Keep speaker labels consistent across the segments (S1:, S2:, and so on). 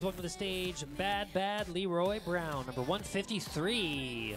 S1: One for the stage, Bad Bad Leroy Brown, number 153.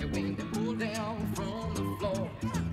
S2: And when they pull down from the floor.